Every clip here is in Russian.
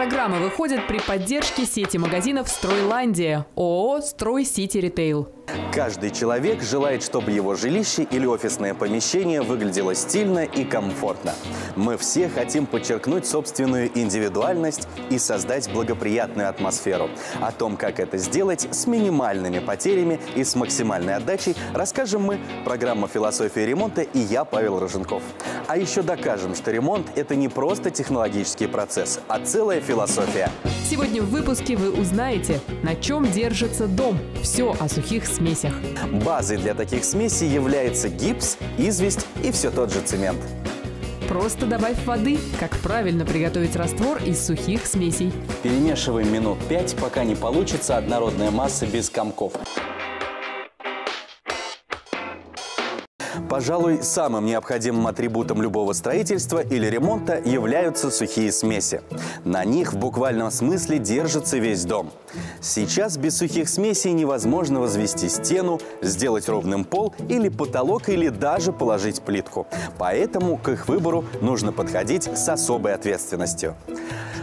Программа выходит при поддержке сети магазинов «Стройландия» ООО «Строй Сити Ритейл». Каждый человек желает, чтобы его жилище или офисное помещение выглядело стильно и комфортно. Мы все хотим подчеркнуть собственную индивидуальность и создать благоприятную атмосферу. О том, как это сделать с минимальными потерями и с максимальной отдачей, расскажем мы, программа «Философия ремонта» и я, Павел Роженков. А еще докажем, что ремонт – это не просто технологический процесс, а целая философия. Сегодня в выпуске вы узнаете, на чем держится дом. Все о сухих смесях. Базой для таких смесей является гипс, известь и все тот же цемент. Просто добавь воды, как правильно приготовить раствор из сухих смесей. Перемешиваем минут 5, пока не получится однородная масса без комков. Пожалуй, самым необходимым атрибутом любого строительства или ремонта являются сухие смеси. На них в буквальном смысле держится весь дом. Сейчас без сухих смесей невозможно возвести стену, сделать ровным пол или потолок, или даже положить плитку. Поэтому к их выбору нужно подходить с особой ответственностью.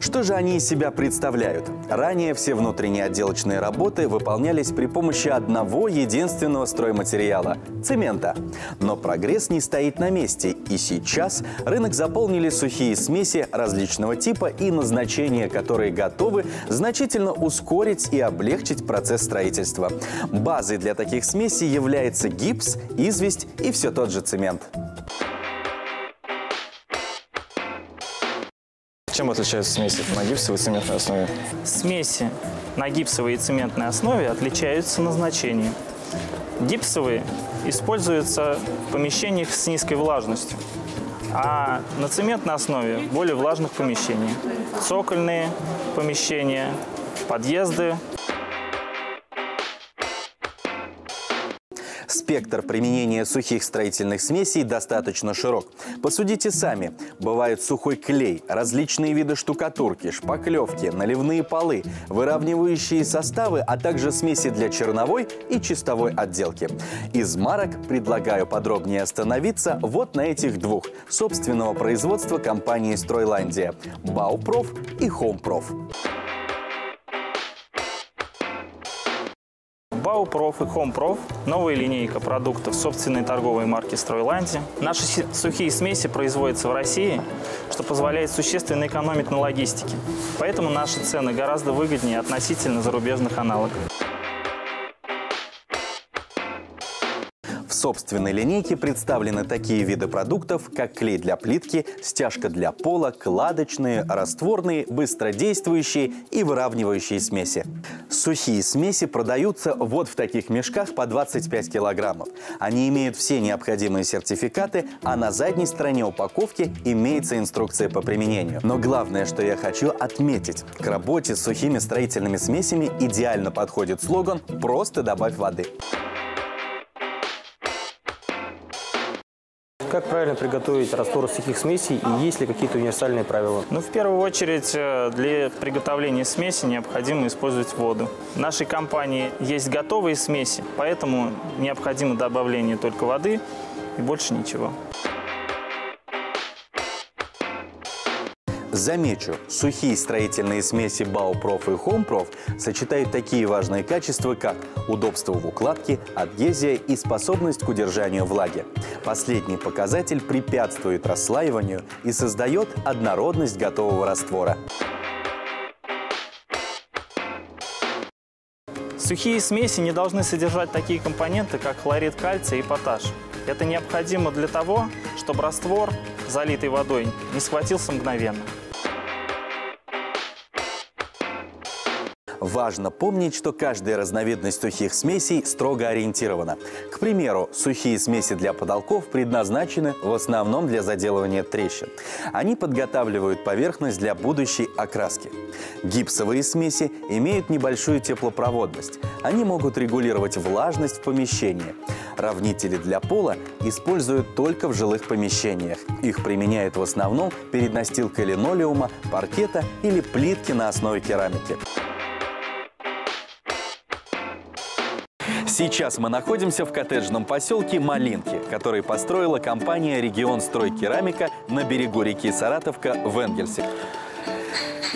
Что же они из себя представляют? Ранее все внутренние отделочные работы выполнялись при помощи одного единственного стройматериала – цемента. Но прогресс не стоит на месте, и сейчас рынок заполнили сухие смеси различного типа и назначения, которые готовы значительно ускорить и облегчить процесс строительства. Базой для таких смесей является гипс, известь и все тот же цемент. Чем отличаются смеси на гипсовой и цементной основе? Смеси на гипсовой и цементной основе отличаются назначением. Гипсовые используются в помещениях с низкой влажностью, а на цементной основе более влажных помещениях. Цокольные помещения, подъезды, Спектр применения сухих строительных смесей достаточно широк. Посудите сами. Бывают сухой клей, различные виды штукатурки, шпаклевки, наливные полы, выравнивающие составы, а также смеси для черновой и чистовой отделки. Из марок предлагаю подробнее остановиться вот на этих двух собственного производства компании «Стройландия» – «Баупроф» и «Хомпроф». Баупроф и Хомпроф – новая линейка продуктов собственной торговой марки «Стройланди». Наши сухие смеси производятся в России, что позволяет существенно экономить на логистике. Поэтому наши цены гораздо выгоднее относительно зарубежных аналогов. Собственной линейке представлены такие виды продуктов, как клей для плитки, стяжка для пола, кладочные, растворные, быстродействующие и выравнивающие смеси. Сухие смеси продаются вот в таких мешках по 25 килограммов. Они имеют все необходимые сертификаты, а на задней стороне упаковки имеется инструкция по применению. Но главное, что я хочу отметить, к работе с сухими строительными смесями идеально подходит слоган «Просто добавь воды». Как правильно приготовить раствор сухих смесей и есть ли какие-то универсальные правила? Ну, в первую очередь, э, для приготовления смеси необходимо использовать воду. В нашей компании есть готовые смеси, поэтому необходимо добавление только воды и больше ничего. Замечу, сухие строительные смеси Баупроф и Хомпроф сочетают такие важные качества, как удобство в укладке, адгезия и способность к удержанию влаги. Последний показатель препятствует расслаиванию и создает однородность готового раствора. Сухие смеси не должны содержать такие компоненты, как хлорид кальция и поташ. Это необходимо для того, чтобы раствор, залитый водой, не схватился мгновенно. Важно помнить, что каждая разновидность сухих смесей строго ориентирована. К примеру, сухие смеси для потолков предназначены в основном для заделывания трещин. Они подготавливают поверхность для будущей окраски. Гипсовые смеси имеют небольшую теплопроводность. Они могут регулировать влажность в помещении. Равнители для пола используют только в жилых помещениях. Их применяют в основном перед настилкой линолеума, паркета или плитки на основе керамики. Сейчас мы находимся в коттеджном поселке Малинки, который построила компания «Регион Строй Керамика» на берегу реки Саратовка в Энгельсе.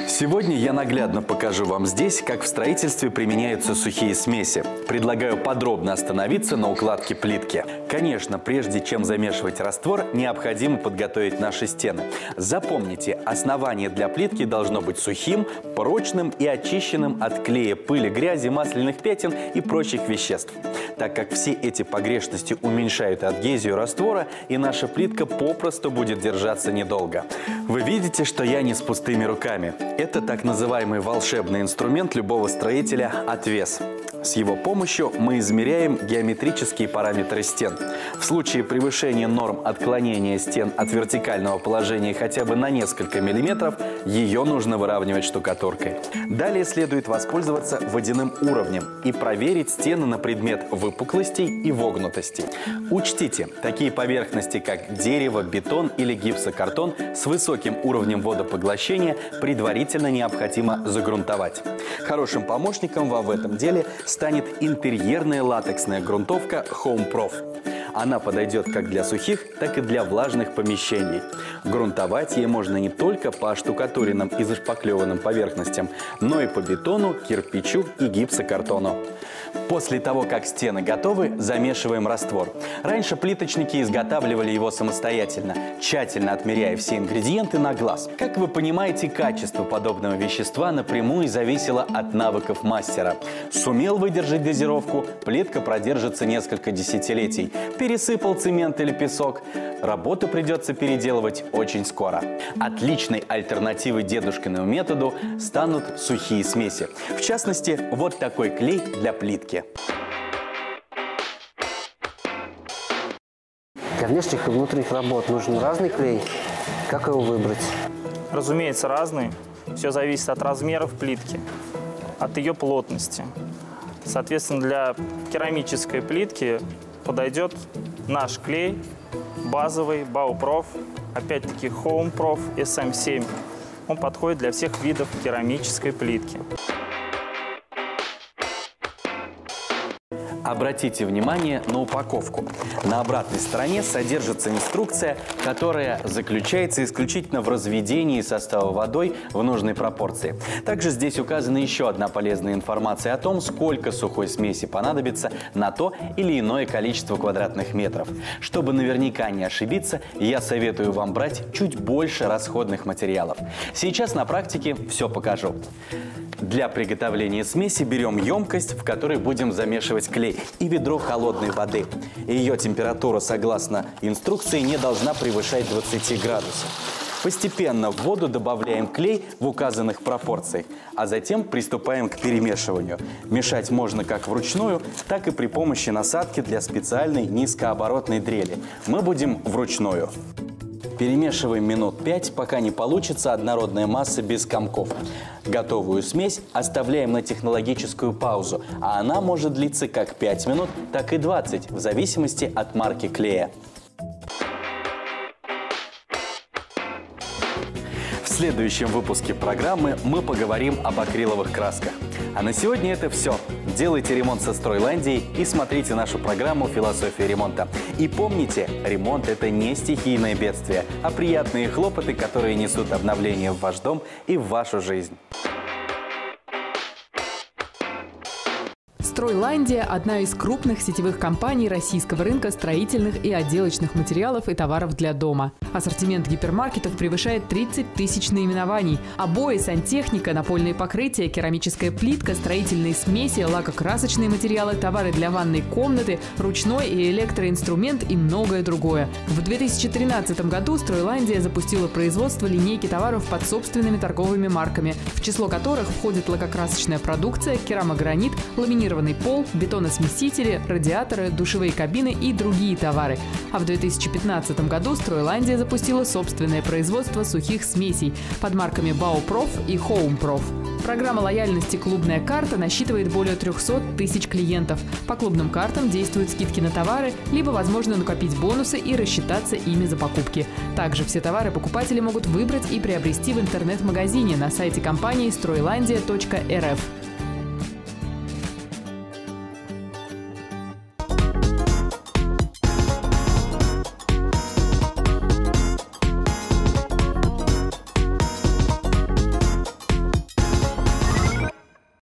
Сегодня я наглядно покажу вам здесь, как в строительстве применяются сухие смеси. Предлагаю подробно остановиться на укладке плитки. Конечно, прежде чем замешивать раствор, необходимо подготовить наши стены. Запомните, основание для плитки должно быть сухим, прочным и очищенным от клея, пыли, грязи, масляных пятен и прочих веществ. Так как все эти погрешности уменьшают адгезию раствора, и наша плитка попросту будет держаться недолго. Вы видите, что я не с пустыми руками. Это так называемый волшебный инструмент любого строителя – отвес. С его помощью мы измеряем геометрические параметры стен. В случае превышения норм отклонения стен от вертикального положения хотя бы на несколько миллиметров, ее нужно выравнивать штукатуркой. Далее следует воспользоваться водяным уровнем и проверить стены на предмет выпуклостей и вогнутостей. Учтите, такие поверхности, как дерево, бетон или гипсокартон с высоким уровнем водопоглощения предварительно необходимо загрунтовать. Хорошим помощником вам в этом деле станет интерьерная латексная грунтовка Home Prof. Она подойдет как для сухих, так и для влажных помещений. Грунтовать ей можно не только по штукатуренным и зашпаклеванным поверхностям, но и по бетону, кирпичу и гипсокартону. После того, как стены готовы, замешиваем раствор. Раньше плиточники изготавливали его самостоятельно, тщательно отмеряя все ингредиенты на глаз. Как вы понимаете, качество подобного вещества напрямую зависело от навыков мастера. Сумел выдержать дозировку, плитка продержится несколько десятилетий. Пересыпал цемент или песок, работу придется переделывать очень скоро. Отличной альтернативой дедушкиному методу станут сухие смеси. В частности, вот такой клей для плитки. Для внешних и внутренних работ нужен разный клей. Как его выбрать? Разумеется, разные. Все зависит от размеров плитки, от ее плотности. Соответственно, для керамической плитки подойдет наш клей, базовый Bauprof, опять-таки Home Prof SM7. Он подходит для всех видов керамической плитки. Обратите внимание на упаковку. На обратной стороне содержится инструкция, которая заключается исключительно в разведении состава водой в нужной пропорции. Также здесь указана еще одна полезная информация о том, сколько сухой смеси понадобится на то или иное количество квадратных метров. Чтобы наверняка не ошибиться, я советую вам брать чуть больше расходных материалов. Сейчас на практике все покажу. Для приготовления смеси берем емкость, в которой будем замешивать клей, и ведро холодной воды. Ее температура, согласно инструкции, не должна превышать 20 градусов. Постепенно в воду добавляем клей в указанных пропорциях, а затем приступаем к перемешиванию. Мешать можно как вручную, так и при помощи насадки для специальной низкооборотной дрели. Мы будем вручную. Перемешиваем минут 5, пока не получится однородная масса без комков. Готовую смесь оставляем на технологическую паузу, а она может длиться как 5 минут, так и 20, в зависимости от марки клея. Следующем выпуске программы мы поговорим об акриловых красках. А на сегодня это все. Делайте ремонт со Стройландией и смотрите нашу программу «Философия ремонта». И помните, ремонт – это не стихийное бедствие, а приятные хлопоты, которые несут обновление в ваш дом и в вашу жизнь. «Стройландия» – одна из крупных сетевых компаний российского рынка строительных и отделочных материалов и товаров для дома. Ассортимент гипермаркетов превышает 30 тысяч наименований. Обои, сантехника, напольные покрытия, керамическая плитка, строительные смеси, лакокрасочные материалы, товары для ванной комнаты, ручной и электроинструмент и многое другое. В 2013 году «Стройландия» запустила производство линейки товаров под собственными торговыми марками, в число которых входит лакокрасочная продукция, керамогранит, ламинированный пол, бетоносмесители, радиаторы, душевые кабины и другие товары. А в 2015 году «Стройландия» запустила собственное производство сухих смесей под марками «Баупроф» и «Хоумпроф». Программа лояльности «Клубная карта» насчитывает более 300 тысяч клиентов. По клубным картам действуют скидки на товары, либо возможно накопить бонусы и рассчитаться ими за покупки. Также все товары покупатели могут выбрать и приобрести в интернет-магазине на сайте компании «Стройландия.рф».